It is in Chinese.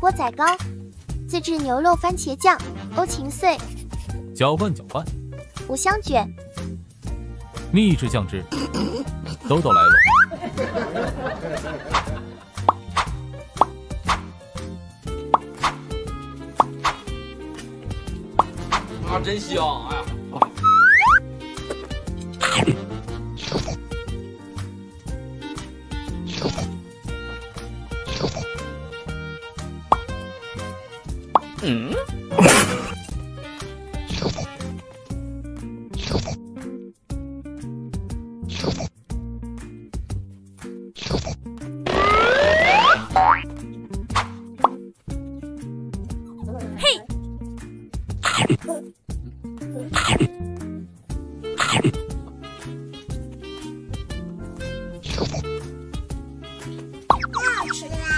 钵仔糕，自制牛肉番茄酱，欧芹碎，搅拌搅拌，五香卷，秘制酱汁，豆豆来了。啊，真香！哎呀。嗯。嘿。太好吃了